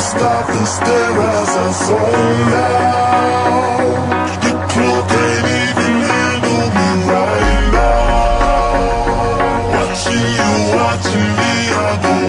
stop and stare as I fall out. The can't even handle me right now. Watching you, watching me, I go